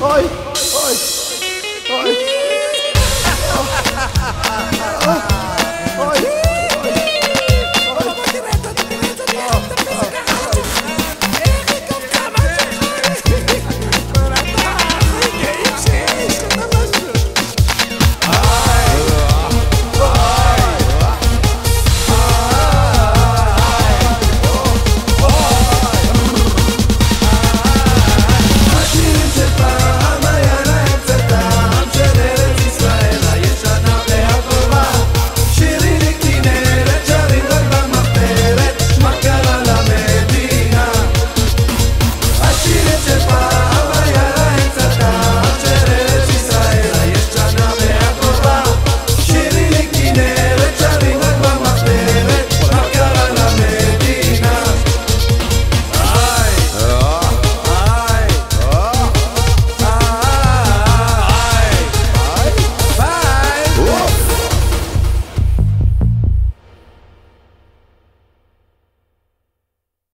はい。